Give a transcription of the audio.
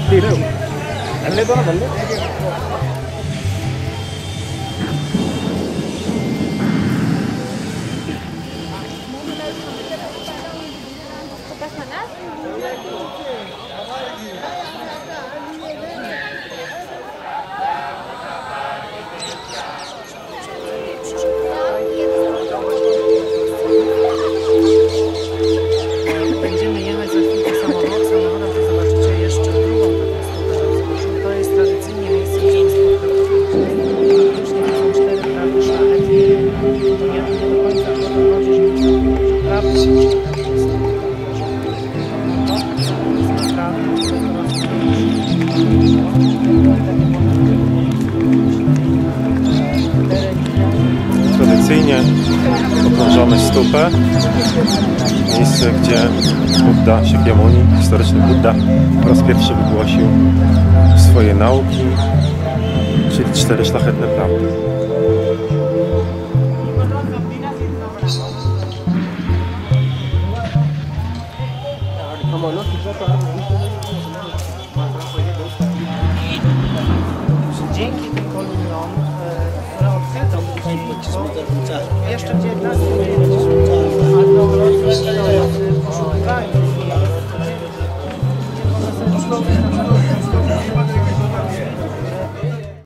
बुद्धि तो ना Thank you. Tradycyjnie okrążamy stupę. Miejsce, gdzie Buddha Shakyamuni, historyczny Buddha, po raz pierwszy wygłosił swoje nauki, czyli cztery szlachetne prawdy. Dzięki jeszcze w XIX wieku